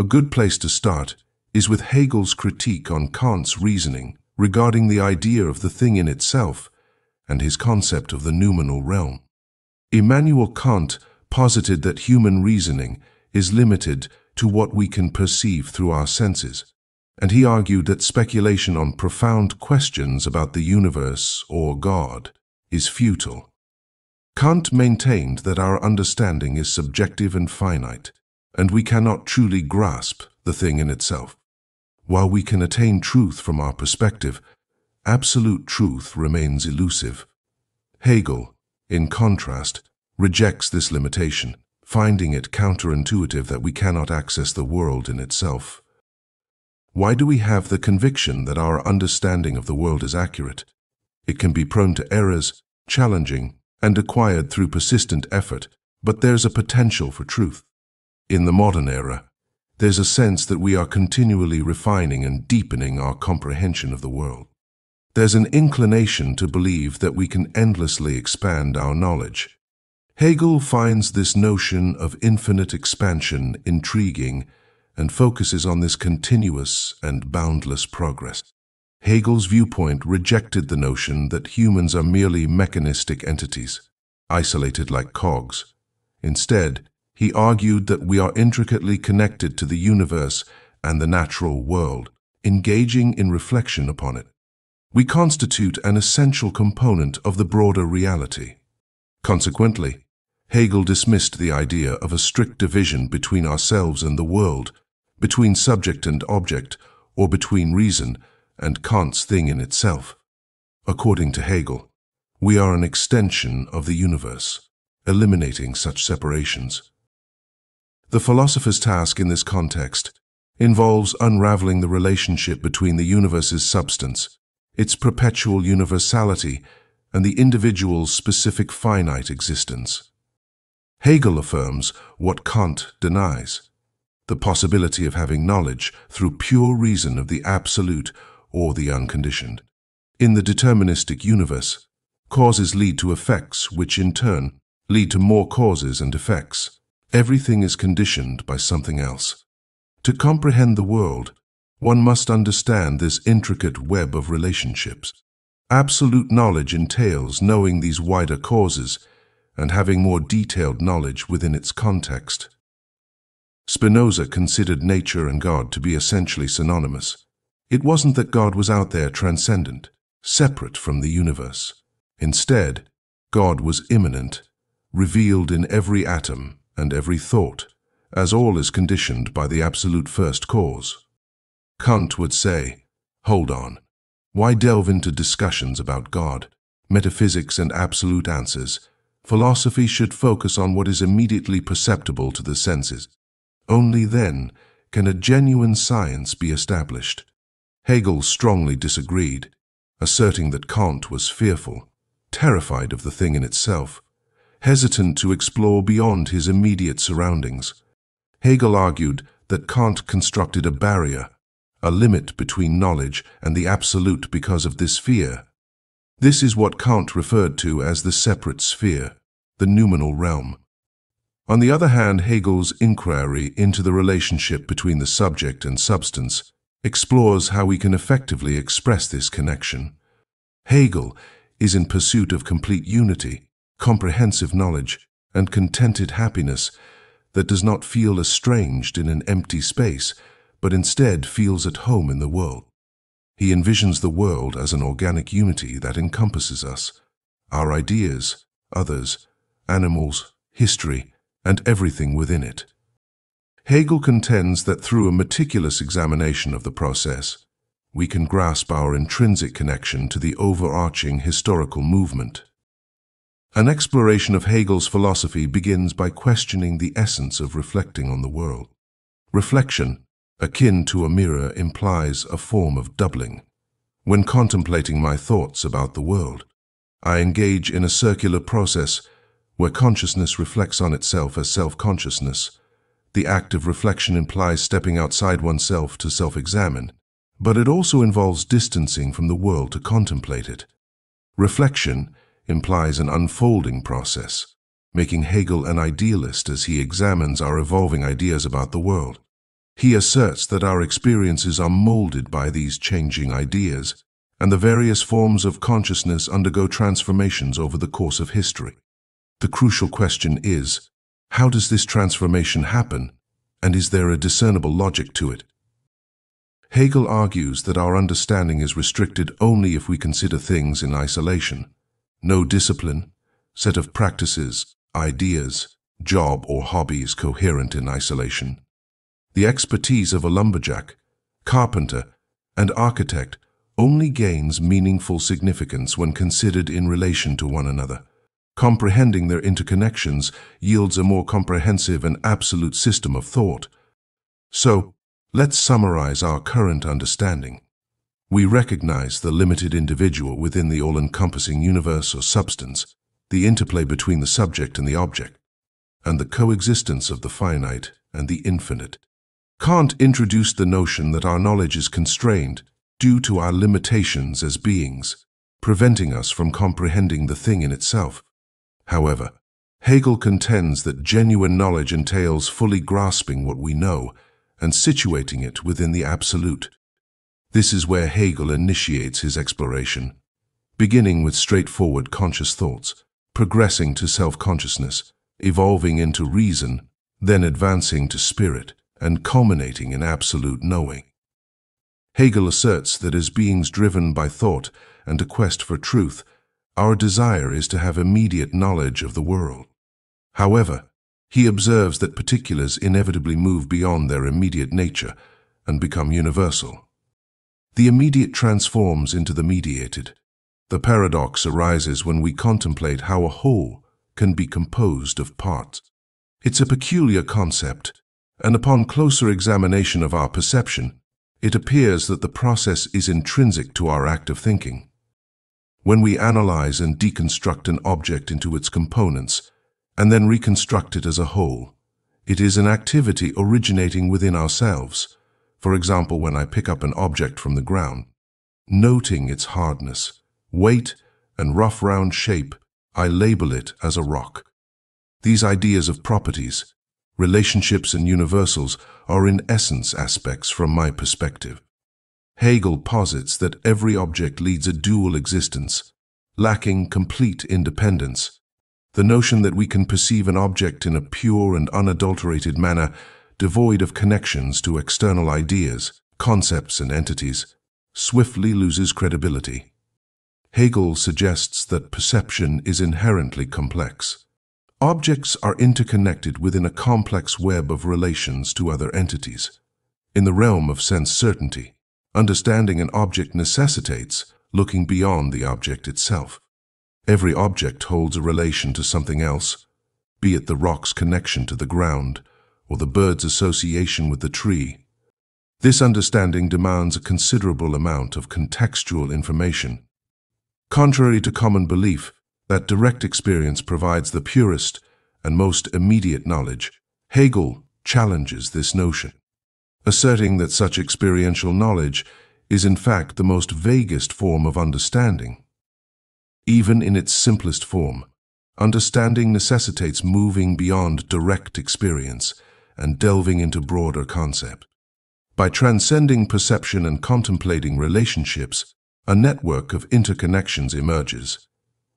A good place to start is with Hegel's critique on Kant's reasoning regarding the idea of the thing in itself and his concept of the noumenal realm. Immanuel Kant posited that human reasoning is limited to what we can perceive through our senses, and he argued that speculation on profound questions about the universe or God is futile. Kant maintained that our understanding is subjective and finite, and we cannot truly grasp the thing in itself. While we can attain truth from our perspective, absolute truth remains elusive. Hegel, in contrast, rejects this limitation, finding it counterintuitive that we cannot access the world in itself. Why do we have the conviction that our understanding of the world is accurate? It can be prone to errors, challenging, and acquired through persistent effort, but there's a potential for truth. In the modern era, there's a sense that we are continually refining and deepening our comprehension of the world. There's an inclination to believe that we can endlessly expand our knowledge. Hegel finds this notion of infinite expansion intriguing and focuses on this continuous and boundless progress. Hegel's viewpoint rejected the notion that humans are merely mechanistic entities, isolated like cogs. Instead, he argued that we are intricately connected to the universe and the natural world, engaging in reflection upon it. We constitute an essential component of the broader reality. Consequently, Hegel dismissed the idea of a strict division between ourselves and the world, between subject and object, or between reason and Kant's thing in itself. According to Hegel, we are an extension of the universe, eliminating such separations. The philosopher's task in this context involves unraveling the relationship between the universe's substance, its perpetual universality, and the individual's specific finite existence. Hegel affirms what Kant denies, the possibility of having knowledge through pure reason of the absolute or the unconditioned. In the deterministic universe, causes lead to effects which in turn lead to more causes and effects. Everything is conditioned by something else. To comprehend the world, one must understand this intricate web of relationships. Absolute knowledge entails knowing these wider causes and having more detailed knowledge within its context. Spinoza considered nature and God to be essentially synonymous. It wasn't that God was out there transcendent, separate from the universe. Instead, God was immanent, revealed in every atom and every thought, as all is conditioned by the absolute first cause. Kant would say, hold on, why delve into discussions about God, metaphysics and absolute answers? Philosophy should focus on what is immediately perceptible to the senses. Only then can a genuine science be established. Hegel strongly disagreed, asserting that Kant was fearful, terrified of the thing in itself, hesitant to explore beyond his immediate surroundings. Hegel argued that Kant constructed a barrier, a limit between knowledge and the absolute because of this fear. This is what Kant referred to as the separate sphere, the noumenal realm. On the other hand, Hegel's inquiry into the relationship between the subject and substance explores how we can effectively express this connection. Hegel is in pursuit of complete unity, comprehensive knowledge, and contented happiness that does not feel estranged in an empty space, but instead feels at home in the world. He envisions the world as an organic unity that encompasses us, our ideas, others, animals, history, and everything within it. Hegel contends that through a meticulous examination of the process, we can grasp our intrinsic connection to the overarching historical movement an exploration of Hegel's philosophy begins by questioning the essence of reflecting on the world. Reflection, akin to a mirror, implies a form of doubling. When contemplating my thoughts about the world, I engage in a circular process where consciousness reflects on itself as self-consciousness. The act of reflection implies stepping outside oneself to self-examine, but it also involves distancing from the world to contemplate it. Reflection implies an unfolding process, making Hegel an idealist as he examines our evolving ideas about the world. He asserts that our experiences are molded by these changing ideas, and the various forms of consciousness undergo transformations over the course of history. The crucial question is, how does this transformation happen, and is there a discernible logic to it? Hegel argues that our understanding is restricted only if we consider things in isolation. No discipline, set of practices, ideas, job or hobbies coherent in isolation. The expertise of a lumberjack, carpenter, and architect only gains meaningful significance when considered in relation to one another. Comprehending their interconnections yields a more comprehensive and absolute system of thought. So, let's summarize our current understanding. We recognize the limited individual within the all-encompassing universe or substance, the interplay between the subject and the object, and the coexistence of the finite and the infinite. Kant introduced the notion that our knowledge is constrained due to our limitations as beings, preventing us from comprehending the thing in itself. However, Hegel contends that genuine knowledge entails fully grasping what we know and situating it within the absolute. This is where Hegel initiates his exploration, beginning with straightforward conscious thoughts, progressing to self-consciousness, evolving into reason, then advancing to spirit, and culminating in absolute knowing. Hegel asserts that as beings driven by thought and a quest for truth, our desire is to have immediate knowledge of the world. However, he observes that particulars inevitably move beyond their immediate nature and become universal. The immediate transforms into the mediated. The paradox arises when we contemplate how a whole can be composed of parts. It's a peculiar concept, and upon closer examination of our perception, it appears that the process is intrinsic to our act of thinking. When we analyze and deconstruct an object into its components, and then reconstruct it as a whole, it is an activity originating within ourselves. For example, when I pick up an object from the ground, noting its hardness, weight, and rough round shape, I label it as a rock. These ideas of properties, relationships and universals are in essence aspects from my perspective. Hegel posits that every object leads a dual existence, lacking complete independence. The notion that we can perceive an object in a pure and unadulterated manner, devoid of connections to external ideas, concepts and entities, swiftly loses credibility. Hegel suggests that perception is inherently complex. Objects are interconnected within a complex web of relations to other entities. In the realm of sense certainty, understanding an object necessitates looking beyond the object itself. Every object holds a relation to something else, be it the rock's connection to the ground or the bird's association with the tree. This understanding demands a considerable amount of contextual information. Contrary to common belief, that direct experience provides the purest and most immediate knowledge, Hegel challenges this notion, asserting that such experiential knowledge is in fact the most vaguest form of understanding. Even in its simplest form, understanding necessitates moving beyond direct experience and delving into broader concepts. By transcending perception and contemplating relationships, a network of interconnections emerges,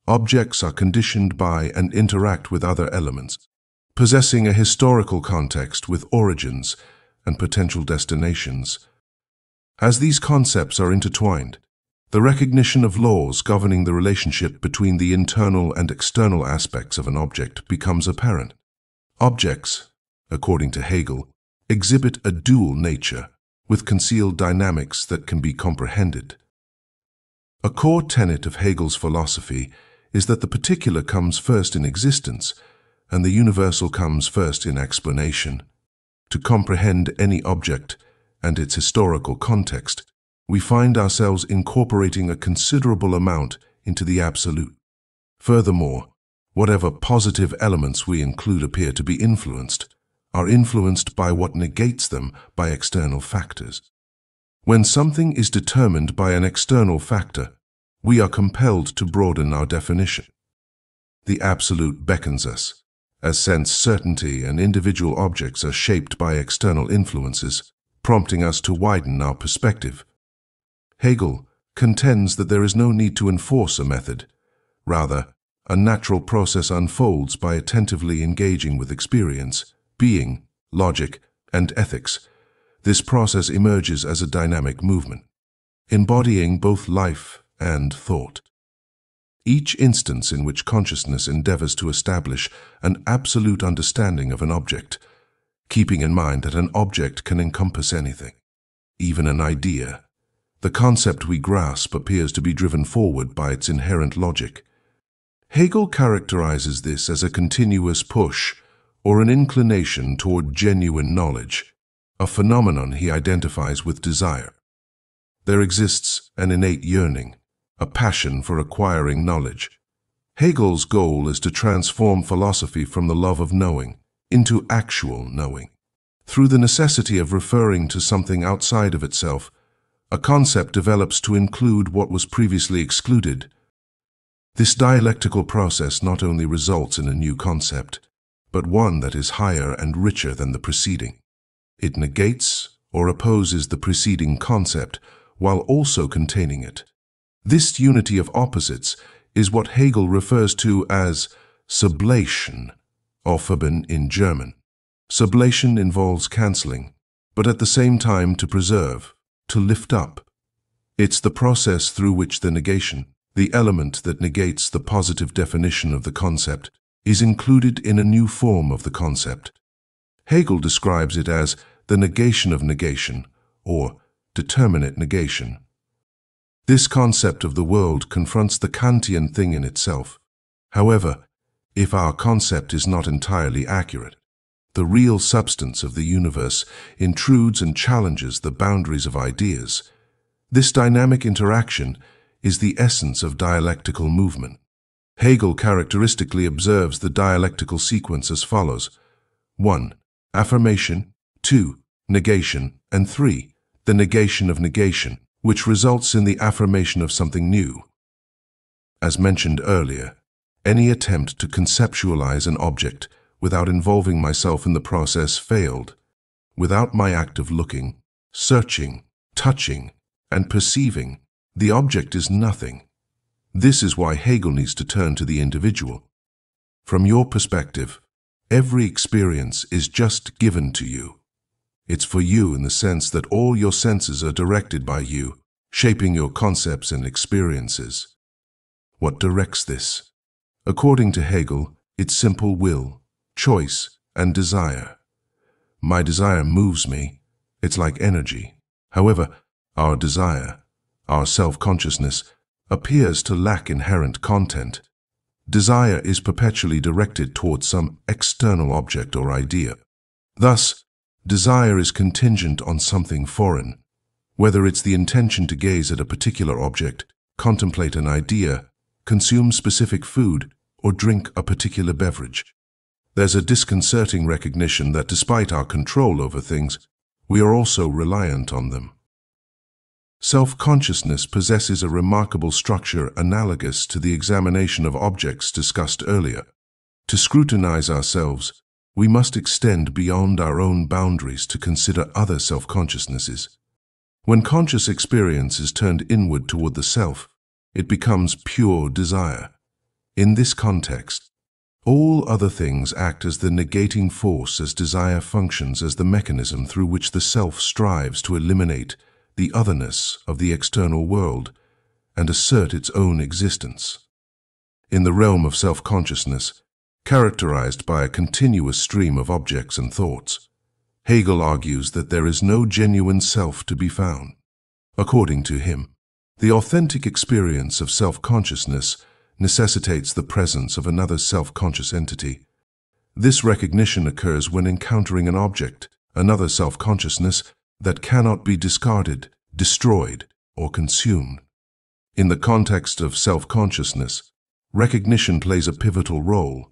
objects are conditioned by and interact with other elements, possessing a historical context with origins and potential destinations. As these concepts are intertwined, the recognition of laws governing the relationship between the internal and external aspects of an object becomes apparent. Objects, according to Hegel, exhibit a dual nature with concealed dynamics that can be comprehended. A core tenet of Hegel's philosophy is that the particular comes first in existence and the universal comes first in explanation. To comprehend any object and its historical context, we find ourselves incorporating a considerable amount into the absolute. Furthermore, whatever positive elements we include appear to be influenced, are influenced by what negates them by external factors. When something is determined by an external factor, we are compelled to broaden our definition. The Absolute beckons us, as sense certainty and individual objects are shaped by external influences, prompting us to widen our perspective. Hegel contends that there is no need to enforce a method. Rather, a natural process unfolds by attentively engaging with experience, being, logic, and ethics. This process emerges as a dynamic movement, embodying both life and thought. Each instance in which consciousness endeavors to establish an absolute understanding of an object, keeping in mind that an object can encompass anything, even an idea. The concept we grasp appears to be driven forward by its inherent logic. Hegel characterizes this as a continuous push or an inclination toward genuine knowledge, a phenomenon he identifies with desire. There exists an innate yearning, a passion for acquiring knowledge. Hegel's goal is to transform philosophy from the love of knowing into actual knowing. Through the necessity of referring to something outside of itself, a concept develops to include what was previously excluded. This dialectical process not only results in a new concept, but one that is higher and richer than the preceding. It negates or opposes the preceding concept while also containing it. This unity of opposites is what Hegel refers to as sublation, or Aufheben in German. Sublation involves cancelling, but at the same time to preserve, to lift up. It's the process through which the negation, the element that negates the positive definition of the concept, is included in a new form of the concept. Hegel describes it as the negation of negation, or determinate negation. This concept of the world confronts the Kantian thing in itself. However, if our concept is not entirely accurate, the real substance of the universe intrudes and challenges the boundaries of ideas. This dynamic interaction is the essence of dialectical movement. Hegel characteristically observes the dialectical sequence as follows. 1. Affirmation 2. Negation and 3. The negation of negation which results in the affirmation of something new. As mentioned earlier, any attempt to conceptualize an object without involving myself in the process failed. Without my act of looking, searching, touching, and perceiving, the object is nothing. This is why Hegel needs to turn to the individual. From your perspective, every experience is just given to you. It's for you in the sense that all your senses are directed by you, shaping your concepts and experiences. What directs this? According to Hegel, it's simple will, choice, and desire. My desire moves me. It's like energy. However, our desire, our self-consciousness, appears to lack inherent content. Desire is perpetually directed towards some external object or idea. Thus, Desire is contingent on something foreign, whether it's the intention to gaze at a particular object, contemplate an idea, consume specific food, or drink a particular beverage. There's a disconcerting recognition that despite our control over things, we are also reliant on them. Self-consciousness possesses a remarkable structure analogous to the examination of objects discussed earlier. To scrutinize ourselves, we must extend beyond our own boundaries to consider other self-consciousnesses. When conscious experience is turned inward toward the self, it becomes pure desire. In this context, all other things act as the negating force as desire functions as the mechanism through which the self strives to eliminate the otherness of the external world and assert its own existence. In the realm of self-consciousness, characterized by a continuous stream of objects and thoughts. Hegel argues that there is no genuine self to be found. According to him, the authentic experience of self-consciousness necessitates the presence of another self-conscious entity. This recognition occurs when encountering an object, another self-consciousness, that cannot be discarded, destroyed, or consumed. In the context of self-consciousness, recognition plays a pivotal role.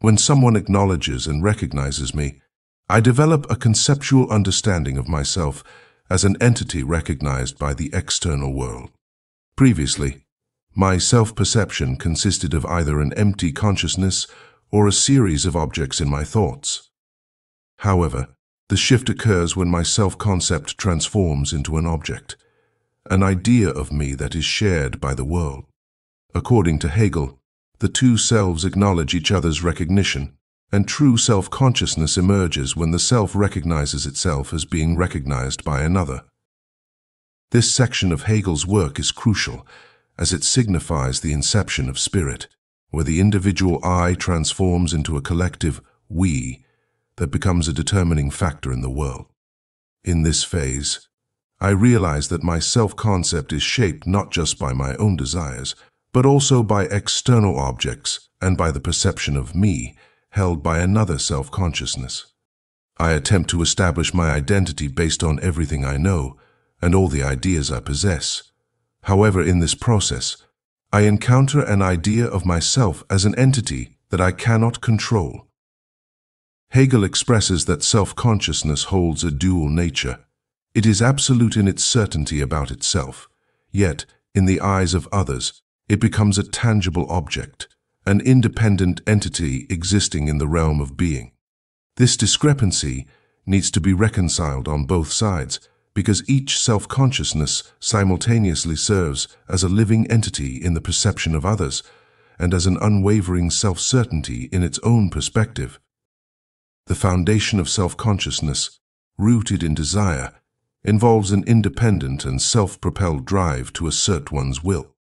When someone acknowledges and recognizes me, I develop a conceptual understanding of myself as an entity recognized by the external world. Previously, my self-perception consisted of either an empty consciousness or a series of objects in my thoughts. However, the shift occurs when my self-concept transforms into an object, an idea of me that is shared by the world. According to Hegel, the two selves acknowledge each other's recognition, and true self-consciousness emerges when the self recognizes itself as being recognized by another. This section of Hegel's work is crucial, as it signifies the inception of spirit, where the individual I transforms into a collective we that becomes a determining factor in the world. In this phase, I realize that my self-concept is shaped not just by my own desires, but also by external objects and by the perception of me held by another self-consciousness. I attempt to establish my identity based on everything I know and all the ideas I possess. However, in this process, I encounter an idea of myself as an entity that I cannot control. Hegel expresses that self-consciousness holds a dual nature. It is absolute in its certainty about itself, yet, in the eyes of others, it becomes a tangible object, an independent entity existing in the realm of being. This discrepancy needs to be reconciled on both sides because each self-consciousness simultaneously serves as a living entity in the perception of others and as an unwavering self-certainty in its own perspective. The foundation of self-consciousness, rooted in desire, involves an independent and self-propelled drive to assert one's will.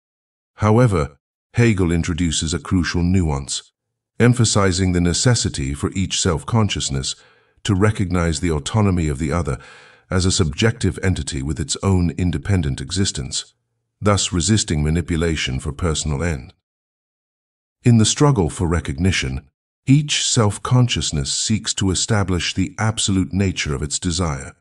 However, Hegel introduces a crucial nuance, emphasizing the necessity for each self-consciousness to recognize the autonomy of the other as a subjective entity with its own independent existence, thus resisting manipulation for personal end. In the struggle for recognition, each self-consciousness seeks to establish the absolute nature of its desire.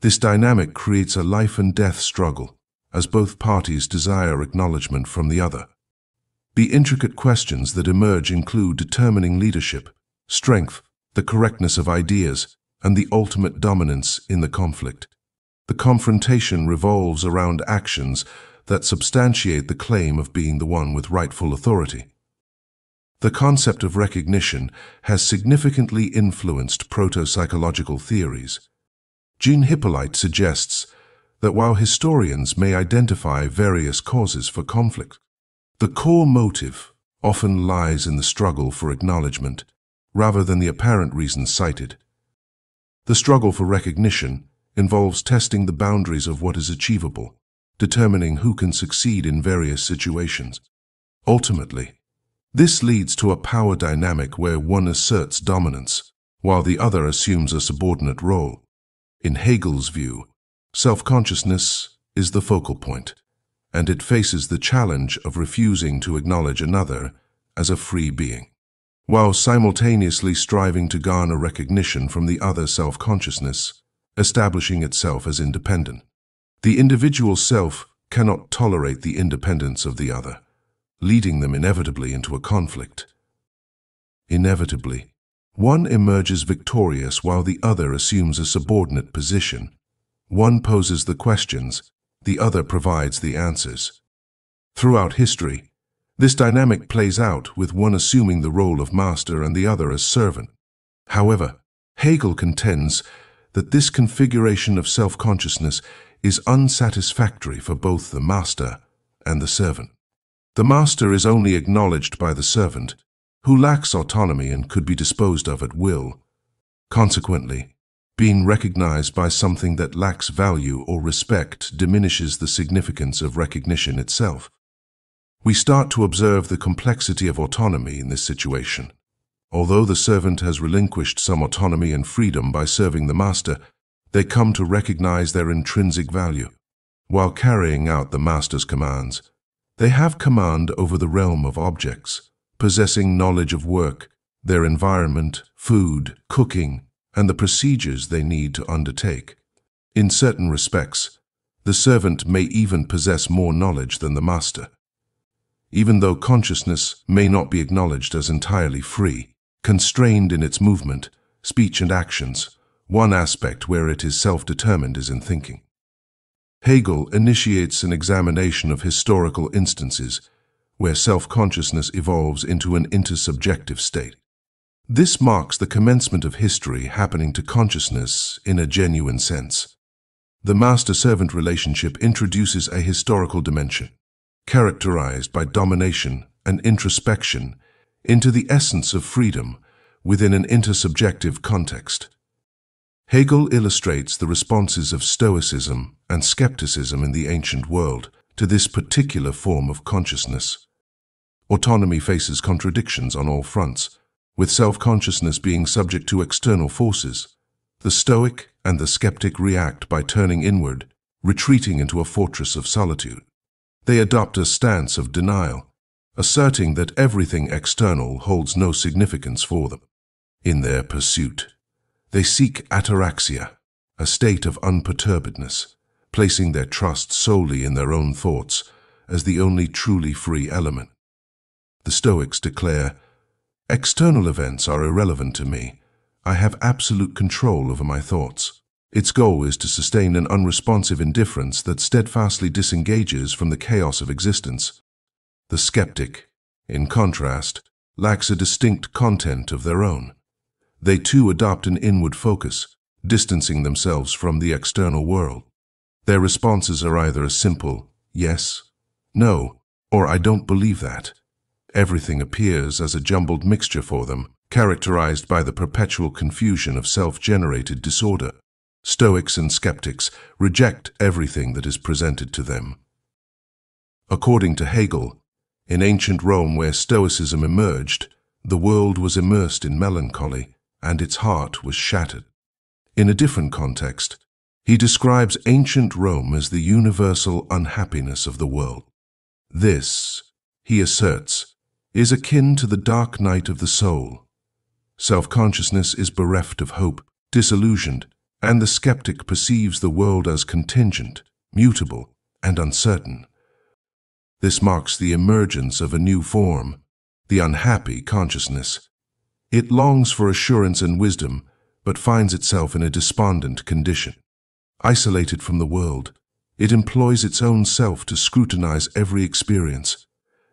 This dynamic creates a life and death struggle, as both parties desire acknowledgement from the other. The intricate questions that emerge include determining leadership, strength, the correctness of ideas, and the ultimate dominance in the conflict. The confrontation revolves around actions that substantiate the claim of being the one with rightful authority. The concept of recognition has significantly influenced proto-psychological theories. Jean Hippolyte suggests that while historians may identify various causes for conflict, the core motive often lies in the struggle for acknowledgement, rather than the apparent reasons cited. The struggle for recognition involves testing the boundaries of what is achievable, determining who can succeed in various situations. Ultimately, this leads to a power dynamic where one asserts dominance, while the other assumes a subordinate role. In Hegel's view, self-consciousness is the focal point and it faces the challenge of refusing to acknowledge another as a free being, while simultaneously striving to garner recognition from the other self-consciousness, establishing itself as independent. The individual self cannot tolerate the independence of the other, leading them inevitably into a conflict. Inevitably, one emerges victorious while the other assumes a subordinate position. One poses the questions the other provides the answers. Throughout history, this dynamic plays out with one assuming the role of master and the other as servant. However, Hegel contends that this configuration of self-consciousness is unsatisfactory for both the master and the servant. The master is only acknowledged by the servant, who lacks autonomy and could be disposed of at will. Consequently, being recognized by something that lacks value or respect diminishes the significance of recognition itself. We start to observe the complexity of autonomy in this situation. Although the servant has relinquished some autonomy and freedom by serving the master, they come to recognize their intrinsic value. While carrying out the master's commands, they have command over the realm of objects, possessing knowledge of work, their environment, food, cooking, and the procedures they need to undertake. In certain respects, the servant may even possess more knowledge than the master. Even though consciousness may not be acknowledged as entirely free, constrained in its movement, speech and actions, one aspect where it is self-determined is in thinking. Hegel initiates an examination of historical instances where self-consciousness evolves into an intersubjective state. This marks the commencement of history happening to consciousness in a genuine sense. The master-servant relationship introduces a historical dimension, characterized by domination and introspection into the essence of freedom within an intersubjective context. Hegel illustrates the responses of Stoicism and skepticism in the ancient world to this particular form of consciousness. Autonomy faces contradictions on all fronts, with self-consciousness being subject to external forces. The Stoic and the skeptic react by turning inward, retreating into a fortress of solitude. They adopt a stance of denial, asserting that everything external holds no significance for them. In their pursuit, they seek ataraxia, a state of unperturbedness, placing their trust solely in their own thoughts as the only truly free element. The Stoics declare, External events are irrelevant to me. I have absolute control over my thoughts. Its goal is to sustain an unresponsive indifference that steadfastly disengages from the chaos of existence. The skeptic, in contrast, lacks a distinct content of their own. They too adopt an inward focus, distancing themselves from the external world. Their responses are either a simple yes, no, or I don't believe that. Everything appears as a jumbled mixture for them, characterized by the perpetual confusion of self-generated disorder. Stoics and skeptics reject everything that is presented to them. According to Hegel, in ancient Rome where Stoicism emerged, the world was immersed in melancholy and its heart was shattered. In a different context, he describes ancient Rome as the universal unhappiness of the world. This, he asserts, is akin to the dark night of the soul. Self-consciousness is bereft of hope, disillusioned, and the skeptic perceives the world as contingent, mutable, and uncertain. This marks the emergence of a new form, the unhappy consciousness. It longs for assurance and wisdom, but finds itself in a despondent condition. Isolated from the world, it employs its own self to scrutinize every experience,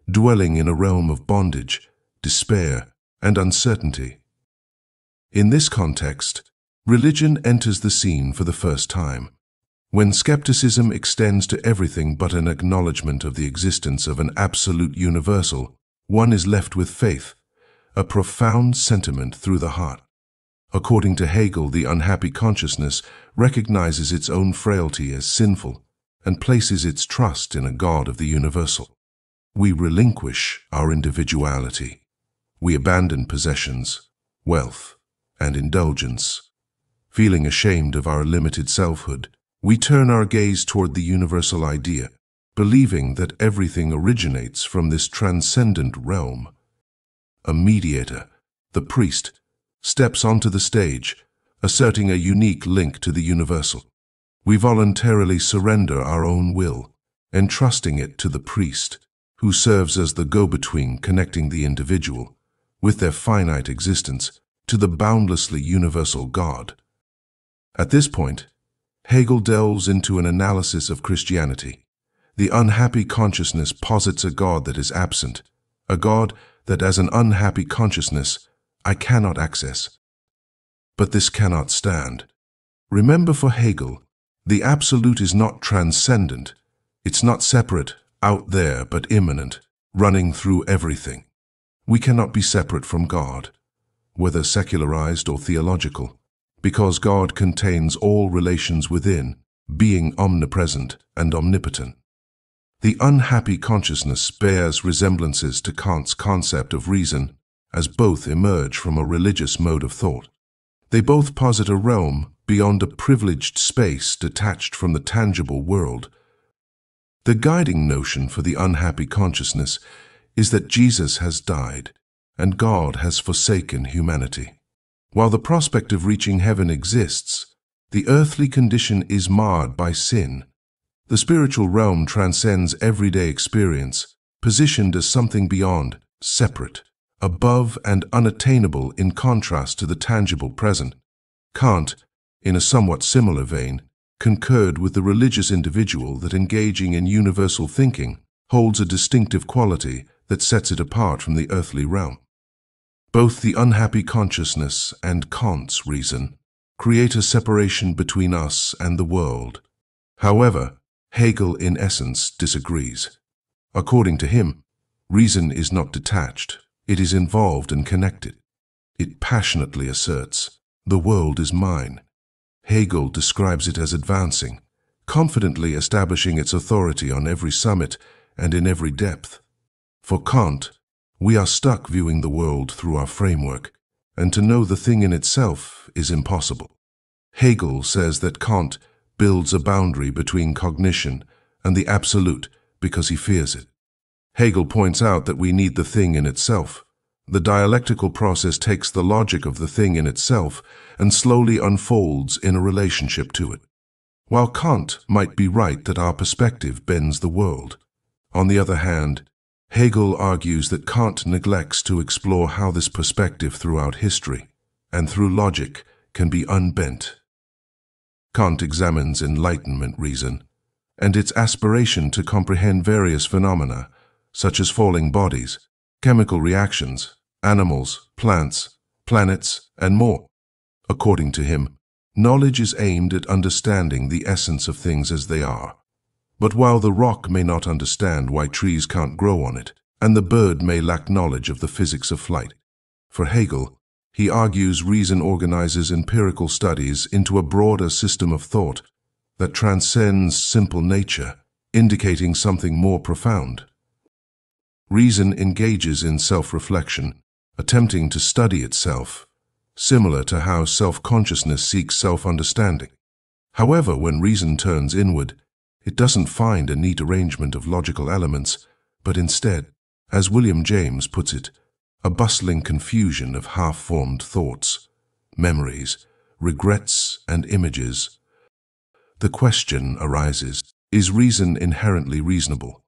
dwelling in a realm of bondage, despair, and uncertainty. In this context, religion enters the scene for the first time. When skepticism extends to everything but an acknowledgement of the existence of an absolute universal, one is left with faith, a profound sentiment through the heart. According to Hegel, the unhappy consciousness recognizes its own frailty as sinful and places its trust in a God of the universal. We relinquish our individuality. We abandon possessions, wealth, and indulgence. Feeling ashamed of our limited selfhood, we turn our gaze toward the universal idea, believing that everything originates from this transcendent realm. A mediator, the priest, steps onto the stage, asserting a unique link to the universal. We voluntarily surrender our own will, entrusting it to the priest who serves as the go-between connecting the individual, with their finite existence, to the boundlessly universal God. At this point, Hegel delves into an analysis of Christianity. The unhappy consciousness posits a God that is absent, a God that as an unhappy consciousness I cannot access. But this cannot stand. Remember for Hegel, the absolute is not transcendent. It's not separate out there but immanent, running through everything. We cannot be separate from God, whether secularized or theological, because God contains all relations within, being omnipresent and omnipotent. The unhappy consciousness bears resemblances to Kant's concept of reason, as both emerge from a religious mode of thought. They both posit a realm beyond a privileged space detached from the tangible world, the guiding notion for the unhappy consciousness is that Jesus has died and God has forsaken humanity. While the prospect of reaching heaven exists, the earthly condition is marred by sin. The spiritual realm transcends everyday experience, positioned as something beyond, separate, above and unattainable in contrast to the tangible present. Kant, in a somewhat similar vein, concurred with the religious individual that engaging in universal thinking holds a distinctive quality that sets it apart from the earthly realm. Both the unhappy consciousness and Kant's reason create a separation between us and the world. However, Hegel in essence disagrees. According to him, reason is not detached, it is involved and connected. It passionately asserts, the world is mine. Hegel describes it as advancing, confidently establishing its authority on every summit and in every depth. For Kant, we are stuck viewing the world through our framework, and to know the thing in itself is impossible. Hegel says that Kant builds a boundary between cognition and the absolute because he fears it. Hegel points out that we need the thing in itself. The dialectical process takes the logic of the thing in itself and slowly unfolds in a relationship to it. While Kant might be right that our perspective bends the world, on the other hand, Hegel argues that Kant neglects to explore how this perspective throughout history and through logic can be unbent. Kant examines Enlightenment reason and its aspiration to comprehend various phenomena, such as falling bodies, chemical reactions, animals, plants, planets, and more. According to him, knowledge is aimed at understanding the essence of things as they are. But while the rock may not understand why trees can't grow on it, and the bird may lack knowledge of the physics of flight, for Hegel, he argues reason organizes empirical studies into a broader system of thought that transcends simple nature, indicating something more profound. Reason engages in self-reflection, attempting to study itself, similar to how self-consciousness seeks self-understanding. However, when reason turns inward, it doesn't find a neat arrangement of logical elements, but instead, as William James puts it, a bustling confusion of half-formed thoughts, memories, regrets, and images. The question arises, is reason inherently reasonable?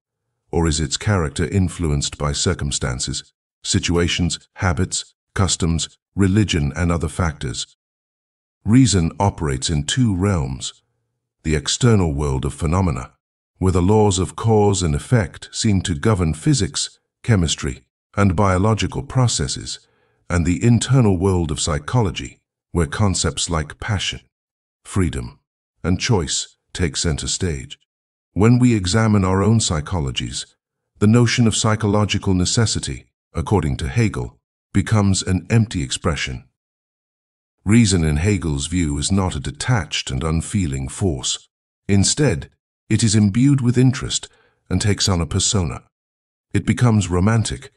Or is its character influenced by circumstances, situations, habits, customs, religion, and other factors? Reason operates in two realms, the external world of phenomena, where the laws of cause and effect seem to govern physics, chemistry, and biological processes, and the internal world of psychology, where concepts like passion, freedom, and choice take center stage. When we examine our own psychologies, the notion of psychological necessity, according to Hegel, becomes an empty expression Reason in Hegel's view is not a detached and unfeeling force. Instead, it is imbued with interest and takes on a persona. It becomes romantic,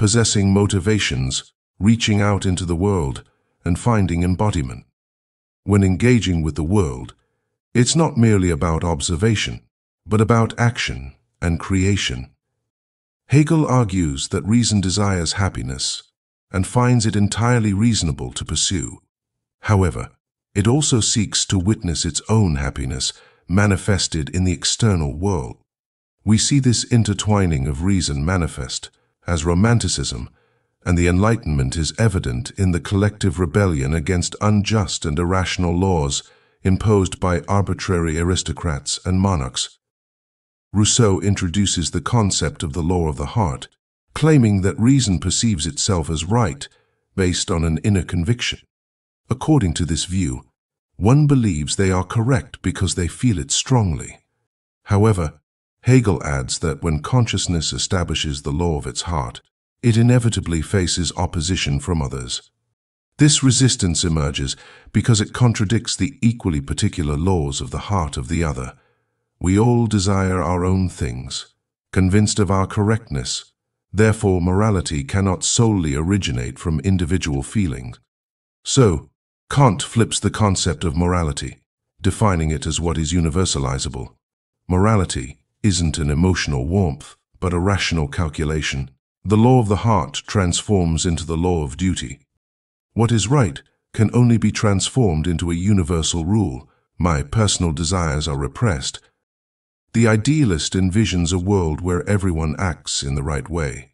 possessing motivations, reaching out into the world, and finding embodiment. When engaging with the world, it's not merely about observation, but about action and creation. Hegel argues that reason desires happiness and finds it entirely reasonable to pursue. However, it also seeks to witness its own happiness manifested in the external world. We see this intertwining of reason manifest as romanticism, and the Enlightenment is evident in the collective rebellion against unjust and irrational laws imposed by arbitrary aristocrats and monarchs. Rousseau introduces the concept of the law of the heart, claiming that reason perceives itself as right based on an inner conviction. According to this view, one believes they are correct because they feel it strongly. However, Hegel adds that when consciousness establishes the law of its heart, it inevitably faces opposition from others. This resistance emerges because it contradicts the equally particular laws of the heart of the other. We all desire our own things, convinced of our correctness. Therefore, morality cannot solely originate from individual feelings. So, Kant flips the concept of morality, defining it as what is universalizable. Morality isn't an emotional warmth, but a rational calculation. The law of the heart transforms into the law of duty. What is right can only be transformed into a universal rule. My personal desires are repressed. The idealist envisions a world where everyone acts in the right way.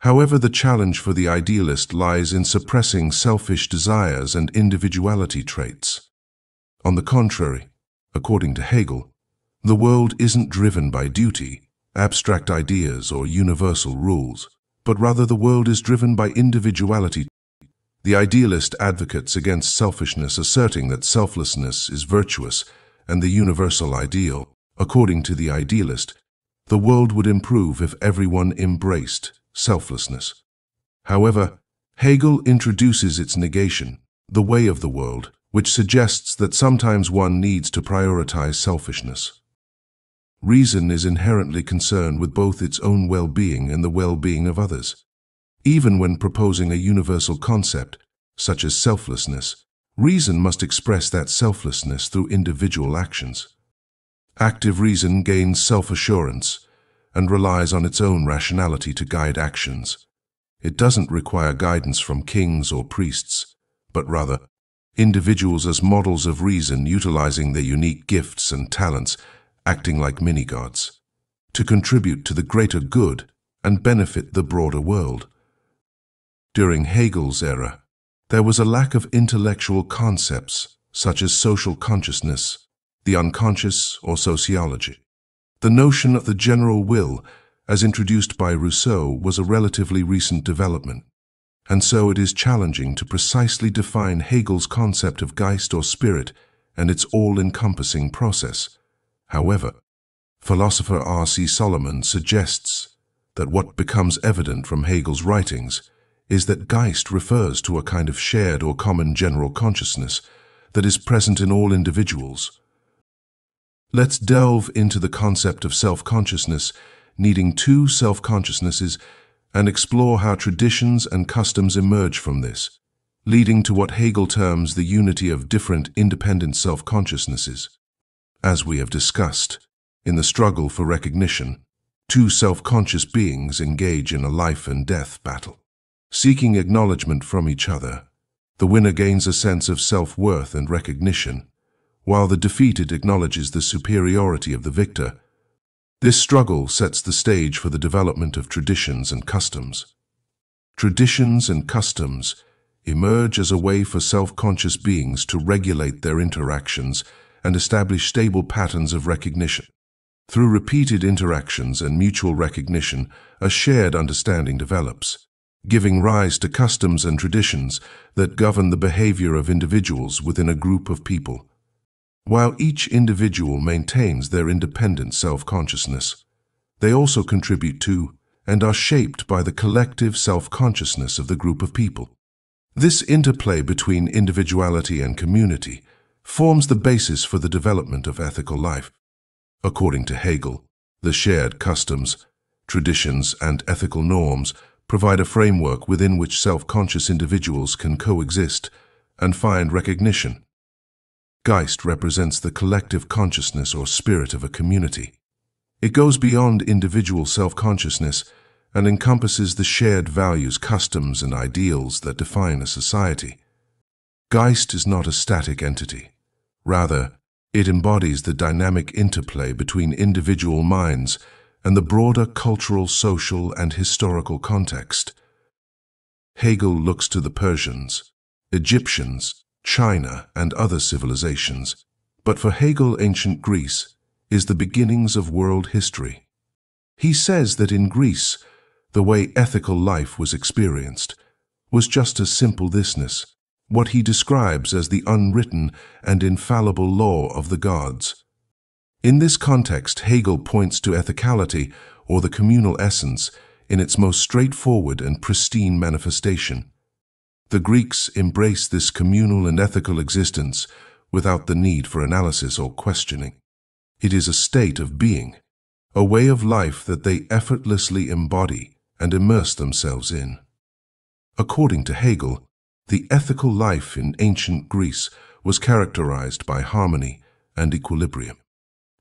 However, the challenge for the idealist lies in suppressing selfish desires and individuality traits. On the contrary, according to Hegel, the world isn't driven by duty, abstract ideas, or universal rules, but rather the world is driven by individuality. The idealist advocates against selfishness, asserting that selflessness is virtuous and the universal ideal. According to the idealist, the world would improve if everyone embraced selflessness. However, Hegel introduces its negation, the way of the world, which suggests that sometimes one needs to prioritize selfishness. Reason is inherently concerned with both its own well-being and the well-being of others. Even when proposing a universal concept, such as selflessness, reason must express that selflessness through individual actions. Active reason gains self-assurance and relies on its own rationality to guide actions. It doesn't require guidance from kings or priests, but rather individuals as models of reason utilizing their unique gifts and talents, acting like mini-gods, to contribute to the greater good and benefit the broader world. During Hegel's era, there was a lack of intellectual concepts such as social consciousness, the unconscious, or sociology. The notion of the general will, as introduced by Rousseau, was a relatively recent development, and so it is challenging to precisely define Hegel's concept of Geist or spirit and its all-encompassing process. However, philosopher R.C. Solomon suggests that what becomes evident from Hegel's writings is that Geist refers to a kind of shared or common general consciousness that is present in all individuals. Let's delve into the concept of self-consciousness, needing two self-consciousnesses, and explore how traditions and customs emerge from this, leading to what Hegel terms the unity of different independent self-consciousnesses. As we have discussed, in the struggle for recognition, two self-conscious beings engage in a life and death battle. Seeking acknowledgement from each other, the winner gains a sense of self-worth and recognition, while the defeated acknowledges the superiority of the victor. This struggle sets the stage for the development of traditions and customs. Traditions and customs emerge as a way for self-conscious beings to regulate their interactions and establish stable patterns of recognition. Through repeated interactions and mutual recognition, a shared understanding develops giving rise to customs and traditions that govern the behavior of individuals within a group of people. While each individual maintains their independent self-consciousness, they also contribute to and are shaped by the collective self-consciousness of the group of people. This interplay between individuality and community forms the basis for the development of ethical life. According to Hegel, the shared customs, traditions, and ethical norms provide a framework within which self-conscious individuals can coexist and find recognition. Geist represents the collective consciousness or spirit of a community. It goes beyond individual self-consciousness and encompasses the shared values, customs, and ideals that define a society. Geist is not a static entity. Rather, it embodies the dynamic interplay between individual minds and the broader cultural, social, and historical context. Hegel looks to the Persians, Egyptians, China, and other civilizations, but for Hegel ancient Greece is the beginnings of world history. He says that in Greece, the way ethical life was experienced was just as simple thisness, what he describes as the unwritten and infallible law of the gods. In this context, Hegel points to ethicality, or the communal essence, in its most straightforward and pristine manifestation. The Greeks embraced this communal and ethical existence without the need for analysis or questioning. It is a state of being, a way of life that they effortlessly embody and immerse themselves in. According to Hegel, the ethical life in ancient Greece was characterized by harmony and equilibrium.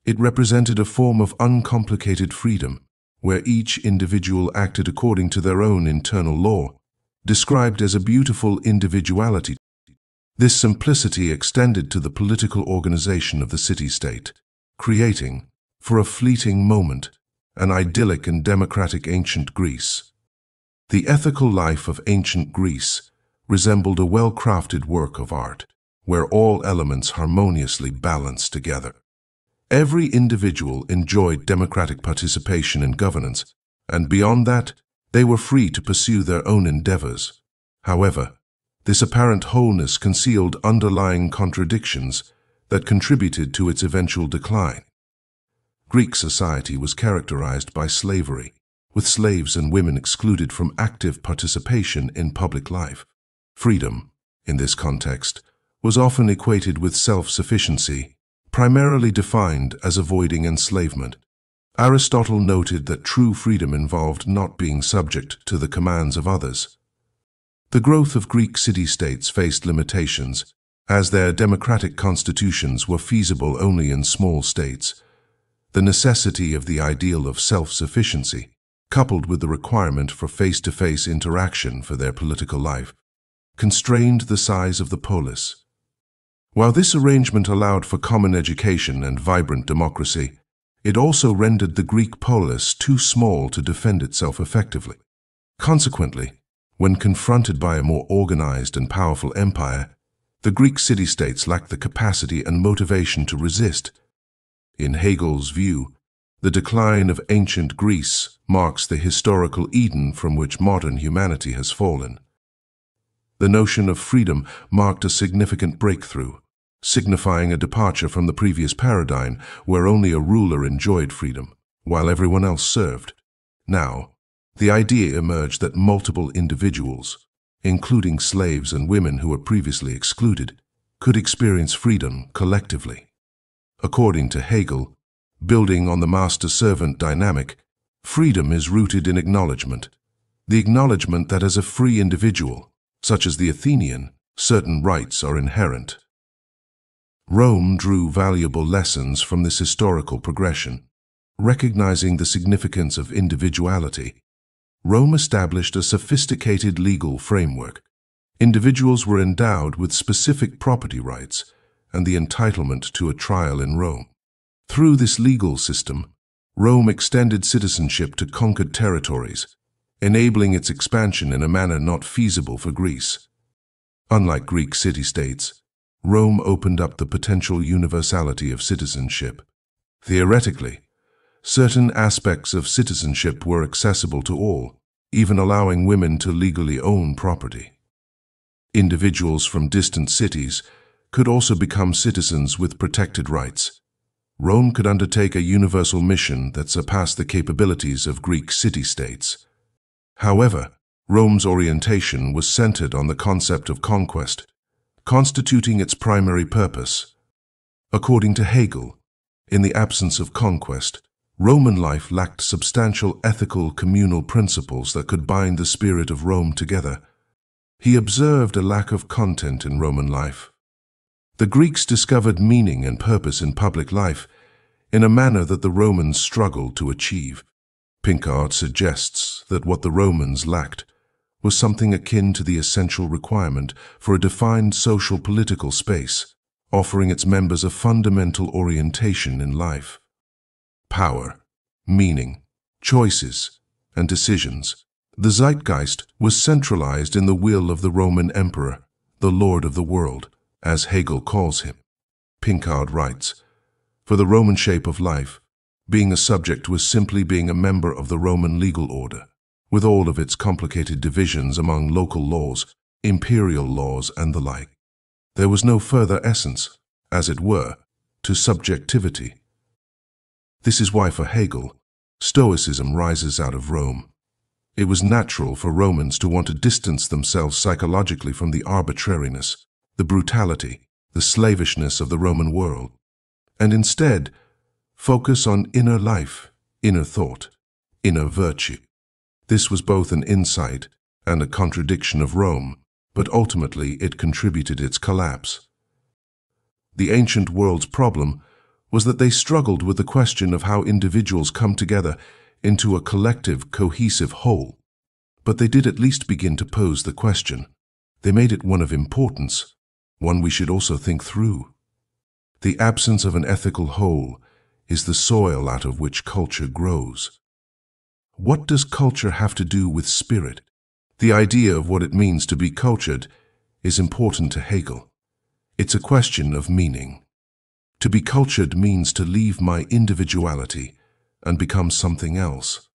It represented a form of uncomplicated freedom, where each individual acted according to their own internal law, described as a beautiful individuality. This simplicity extended to the political organization of the city-state, creating, for a fleeting moment, an idyllic and democratic ancient Greece. The ethical life of ancient Greece resembled a well-crafted work of art, where all elements harmoniously balanced together. Every individual enjoyed democratic participation in governance, and beyond that, They were free to pursue their own endeavors. However, this apparent wholeness concealed underlying contradictions that contributed to its eventual decline. Greek society was characterized by slavery, with slaves and women excluded from active participation in public life. Freedom, in this context, was often equated with self-sufficiency, primarily defined as avoiding enslavement. Aristotle noted that true freedom involved not being subject to the commands of others, the growth of Greek city-states faced limitations, as their democratic constitutions were feasible only in small states. The necessity of the ideal of self-sufficiency, coupled with the requirement for face-to-face -face interaction for their political life, constrained the size of the polis. While this arrangement allowed for common education and vibrant democracy, it also rendered the Greek polis too small to defend itself effectively. Consequently, when confronted by a more organized and powerful empire, the Greek city-states lacked the capacity and motivation to resist. In Hegel's view, the decline of ancient Greece marks the historical Eden from which modern humanity has fallen. The notion of freedom marked a significant breakthrough, signifying a departure from the previous paradigm where only a ruler enjoyed freedom, while everyone else served. Now, the idea emerged that multiple individuals, including slaves and women who were previously excluded, could experience freedom collectively. According to Hegel, building on the master-servant dynamic, freedom is rooted in acknowledgement, the acknowledgement that as a free individual, such as the Athenian, certain rights are inherent. Rome drew valuable lessons from this historical progression, recognizing the significance of individuality Rome established a sophisticated legal framework. Individuals were endowed with specific property rights and the entitlement to a trial in Rome. Through this legal system, Rome extended citizenship to conquered territories, enabling its expansion in a manner not feasible for Greece. Unlike Greek city-states, Rome opened up the potential universality of citizenship. Theoretically, certain aspects of citizenship were accessible to all, even allowing women to legally own property. Individuals from distant cities could also become citizens with protected rights. Rome could undertake a universal mission that surpassed the capabilities of Greek city-states. However, Rome's orientation was centered on the concept of conquest, constituting its primary purpose. According to Hegel, in the absence of conquest, Roman life lacked substantial ethical communal principles that could bind the spirit of Rome together. He observed a lack of content in Roman life. The Greeks discovered meaning and purpose in public life in a manner that the Romans struggled to achieve. Pinkard suggests that what the Romans lacked was something akin to the essential requirement for a defined social political space, offering its members a fundamental orientation in life power, meaning, choices, and decisions. The zeitgeist was centralized in the will of the Roman emperor, the lord of the world, as Hegel calls him. Pinkard writes, For the Roman shape of life, being a subject was simply being a member of the Roman legal order, with all of its complicated divisions among local laws, imperial laws, and the like. There was no further essence, as it were, to subjectivity. This is why for Hegel, Stoicism rises out of Rome. It was natural for Romans to want to distance themselves psychologically from the arbitrariness, the brutality, the slavishness of the Roman world, and instead focus on inner life, inner thought, inner virtue. This was both an insight and a contradiction of Rome, but ultimately it contributed its collapse. The ancient world's problem was that they struggled with the question of how individuals come together into a collective, cohesive whole. But they did at least begin to pose the question. They made it one of importance, one we should also think through. The absence of an ethical whole is the soil out of which culture grows. What does culture have to do with spirit? The idea of what it means to be cultured is important to Hegel. It's a question of meaning. To be cultured means to leave my individuality and become something else.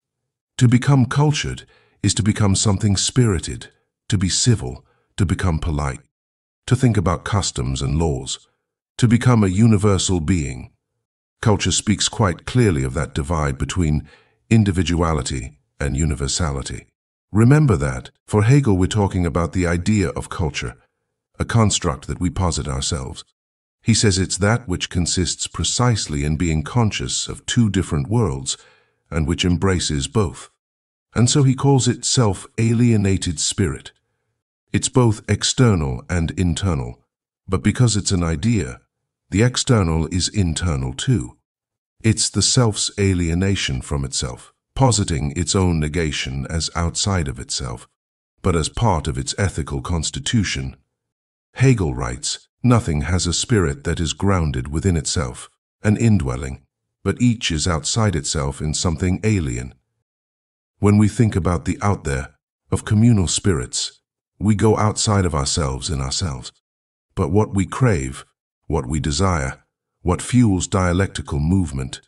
To become cultured is to become something spirited, to be civil, to become polite, to think about customs and laws, to become a universal being. Culture speaks quite clearly of that divide between individuality and universality. Remember that, for Hegel we're talking about the idea of culture, a construct that we posit ourselves. He says it's that which consists precisely in being conscious of two different worlds and which embraces both. And so he calls it self-alienated spirit. It's both external and internal, but because it's an idea, the external is internal too. It's the self's alienation from itself, positing its own negation as outside of itself, but as part of its ethical constitution. Hegel writes, nothing has a spirit that is grounded within itself, an indwelling, but each is outside itself in something alien. When we think about the out there of communal spirits, we go outside of ourselves in ourselves. But what we crave, what we desire, what fuels dialectical movement,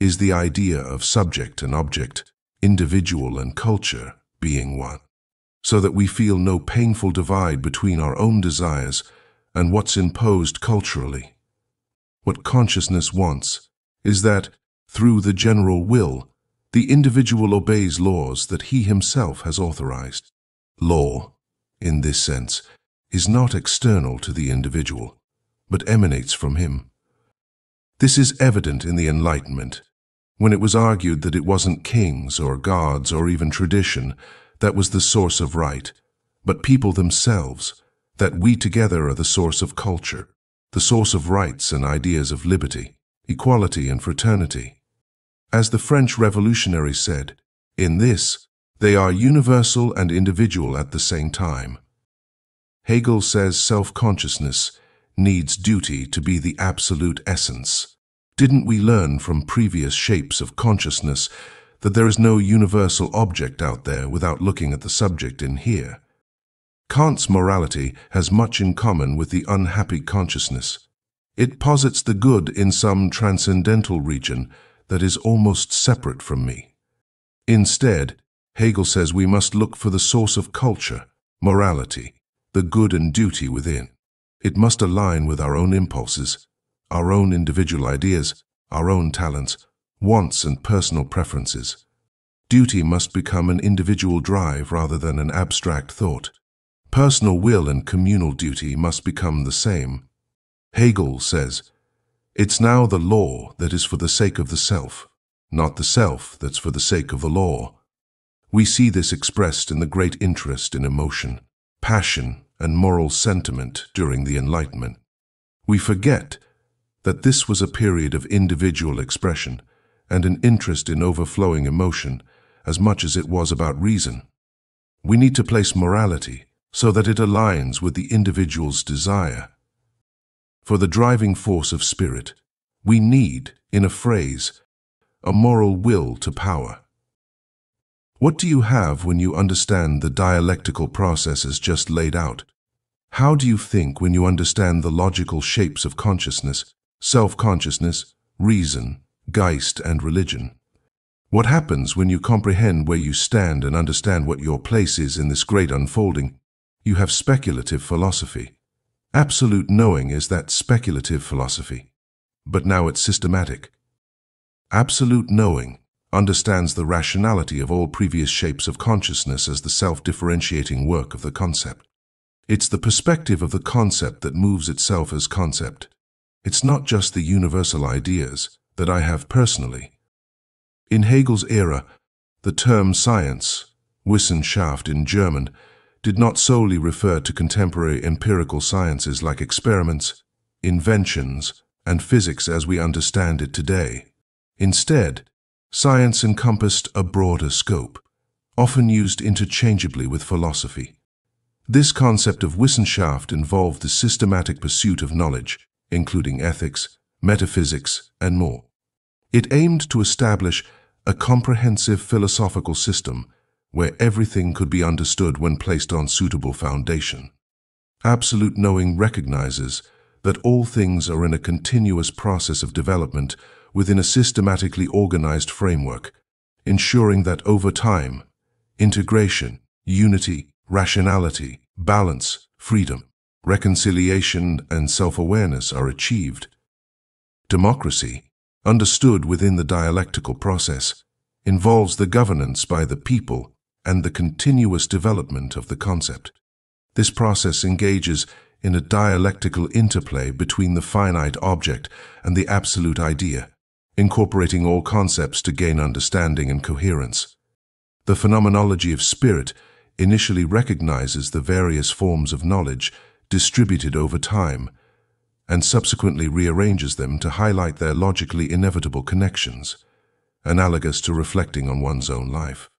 is the idea of subject and object, individual and culture being one, so that we feel no painful divide between our own desires and what's imposed culturally. What consciousness wants is that, through the general will, the individual obeys laws that he himself has authorized. Law in this sense, is not external to the individual, but emanates from him. This is evident in the Enlightenment, when it was argued that it wasn't kings or gods or even tradition that was the source of right, but people themselves, that we together are the source of culture, the source of rights and ideas of liberty, equality and fraternity. As the French revolutionaries said, in this, they are universal and individual at the same time. Hegel says self-consciousness needs duty to be the absolute essence. Didn't we learn from previous shapes of consciousness that there is no universal object out there without looking at the subject in here? Kant's morality has much in common with the unhappy consciousness. It posits the good in some transcendental region that is almost separate from me. Instead, Hegel says we must look for the source of culture, morality, the good and duty within. It must align with our own impulses, our own individual ideas, our own talents, wants and personal preferences. Duty must become an individual drive rather than an abstract thought. Personal will and communal duty must become the same. Hegel says, It's now the law that is for the sake of the self, not the self that's for the sake of the law. We see this expressed in the great interest in emotion, passion, and moral sentiment during the Enlightenment. We forget that this was a period of individual expression and an interest in overflowing emotion as much as it was about reason. We need to place morality so that it aligns with the individual's desire. For the driving force of spirit, we need, in a phrase, a moral will to power. What do you have when you understand the dialectical processes just laid out? How do you think when you understand the logical shapes of consciousness, self-consciousness, reason, Geist, and religion? What happens when you comprehend where you stand and understand what your place is in this great unfolding? You have speculative philosophy. Absolute knowing is that speculative philosophy. But now it's systematic. Absolute knowing understands the rationality of all previous shapes of consciousness as the self-differentiating work of the concept. It's the perspective of the concept that moves itself as concept. It's not just the universal ideas that I have personally. In Hegel's era, the term science, Wissenschaft in German, did not solely refer to contemporary empirical sciences like experiments, inventions, and physics as we understand it today. Instead, Science encompassed a broader scope, often used interchangeably with philosophy. This concept of Wissenschaft involved the systematic pursuit of knowledge, including ethics, metaphysics, and more. It aimed to establish a comprehensive philosophical system where everything could be understood when placed on suitable foundation. Absolute knowing recognizes that all things are in a continuous process of development within a systematically organized framework, ensuring that over time, integration, unity, rationality, balance, freedom, reconciliation, and self-awareness are achieved. Democracy, understood within the dialectical process, involves the governance by the people and the continuous development of the concept. This process engages in a dialectical interplay between the finite object and the absolute idea, incorporating all concepts to gain understanding and coherence. The phenomenology of spirit initially recognizes the various forms of knowledge distributed over time and subsequently rearranges them to highlight their logically inevitable connections, analogous to reflecting on one's own life.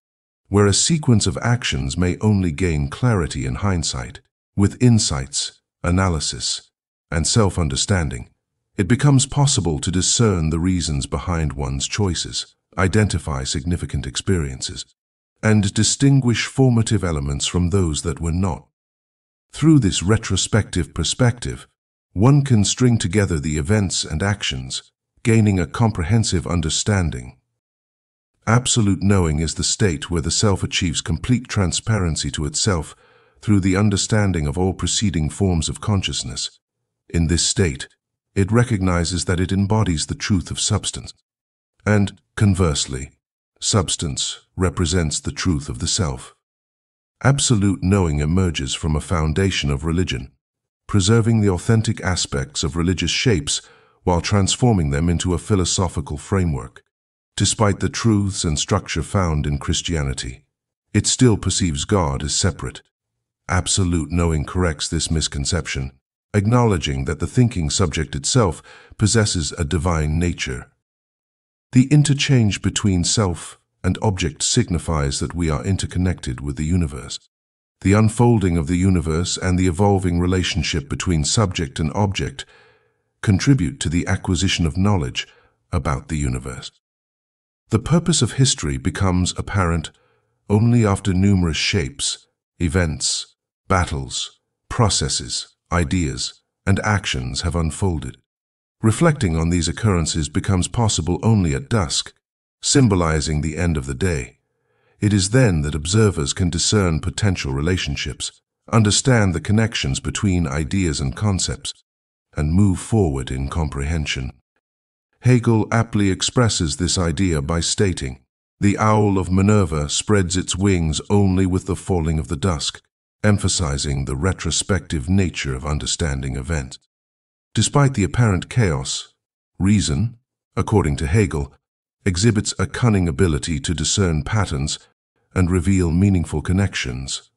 Where a sequence of actions may only gain clarity in hindsight, with insights, analysis, and self-understanding, it becomes possible to discern the reasons behind one's choices, identify significant experiences, and distinguish formative elements from those that were not. Through this retrospective perspective, one can string together the events and actions, gaining a comprehensive understanding. Absolute knowing is the state where the self achieves complete transparency to itself through the understanding of all preceding forms of consciousness. In this state, it recognizes that it embodies the truth of substance. And, conversely, substance represents the truth of the self. Absolute knowing emerges from a foundation of religion, preserving the authentic aspects of religious shapes while transforming them into a philosophical framework. Despite the truths and structure found in Christianity, it still perceives God as separate. Absolute knowing corrects this misconception, acknowledging that the thinking subject itself possesses a divine nature. The interchange between self and object signifies that we are interconnected with the universe. The unfolding of the universe and the evolving relationship between subject and object contribute to the acquisition of knowledge about the universe. The purpose of history becomes apparent only after numerous shapes, events, battles, processes, ideas, and actions have unfolded. Reflecting on these occurrences becomes possible only at dusk, symbolizing the end of the day. It is then that observers can discern potential relationships, understand the connections between ideas and concepts, and move forward in comprehension. Hegel aptly expresses this idea by stating, The owl of Minerva spreads its wings only with the falling of the dusk, emphasizing the retrospective nature of understanding events. Despite the apparent chaos, reason, according to Hegel, exhibits a cunning ability to discern patterns and reveal meaningful connections.